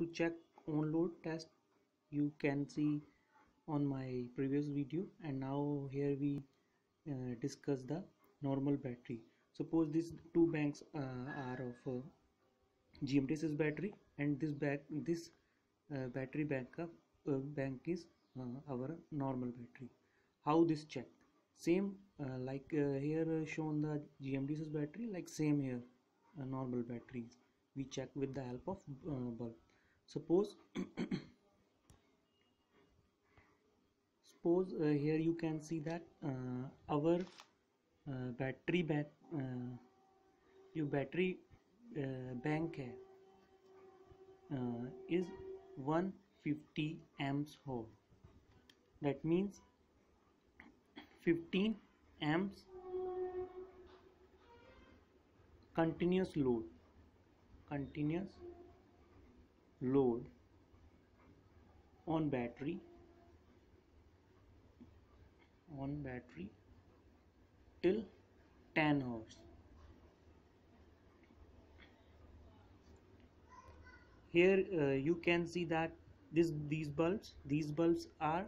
to check on load test you can see on my previous video. And now here we uh, discuss the normal battery. Suppose these two banks uh, are of uh, GMDSS battery and this back this uh, battery backup uh, bank is uh, our normal battery. How this check same uh, like here shown the GMDSS battery like same here normal batteries. We check with the help of bulb suppose suppose uh, here you can see that uh, our uh, battery back your battery bank hai, is 150 amps whole that means 15 amps continuous load continuous load on battery on battery till 10 hours. Here uh, you can see that this these bulbs these bulbs are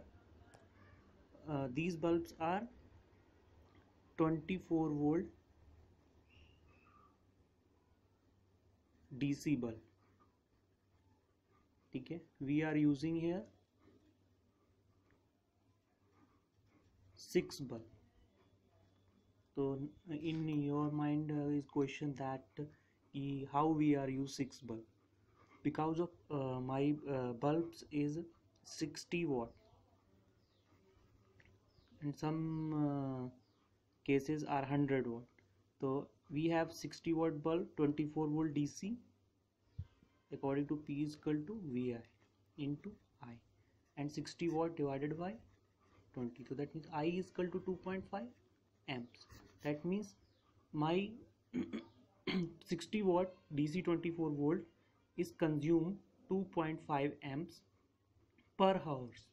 uh, these bulbs are 24 volt DC bulb okay we are using here 6 bulb so in your mind uh, is question that uh, how we are use 6 bulb because of uh, my uh, bulbs is 60 watt. And some uh, cases are 100 watt. So we have 60 watt bulb 24 volt DC according to P is equal to VI into I. And 60 watt divided by 20 so that means I is equal to 2.5 amps. That means my 60 watt DC 24 volt is consumed 2.5 amps per hours.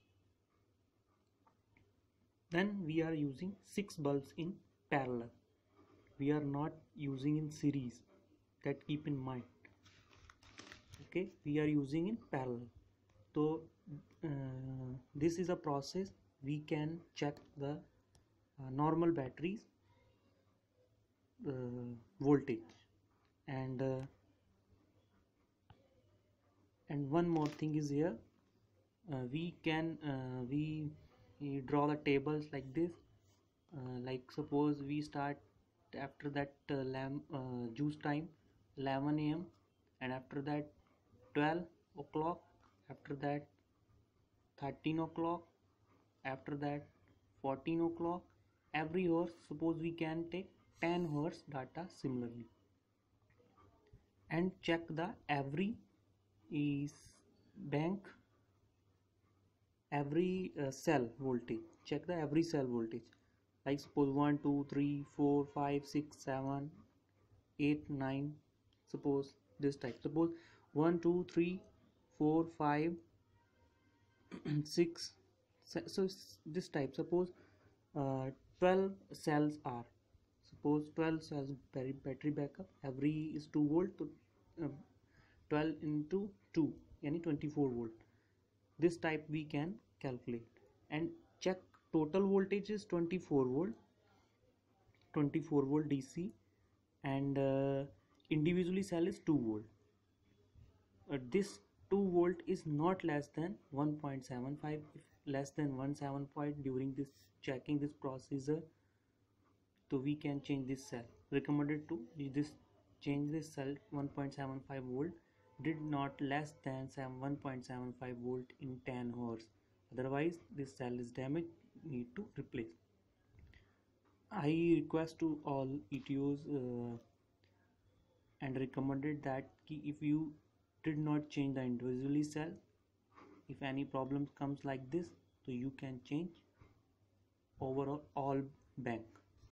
Then we are using six bulbs in parallel. We are not using in series. That keep in mind okay we are using in parallel. So uh, this is a process. We can check the uh, normal batteries uh, voltage. And uh, and one more thing is here. Uh, we can uh, we, we draw the tables like this. Like suppose we start after that juice time 11 am and after that 12 o'clock after that 13 o'clock after that 14 o'clock. Every hour suppose we can take 10 hours data similarly and check the every is bank every uh, cell voltage. Check the every cell voltage. Like suppose 1 2 3 4 5 6 7 8 9 suppose this type. Suppose 1 2 3 4 5 6 so this type. Suppose uh, 12 cells are suppose 12 cells battery backup every is 2 volt to uh, 12 into 2 any 24 volt. This type we can calculate and check total voltage is 24 volt 24 volt DC and uh, individually cell is 2 volt uh, this 2 volt is not less than 1.75 if less than 1.7 point during this checking this procedure so we can change this cell. Recommended to this change this cell 1.75 volt did not less than 1.75 volt in 10 hours. Otherwise this cell is damaged need to replace. I request to all etos uh, and recommended that if you did not change the individually cell. If any problem comes like this so you can change overall all bank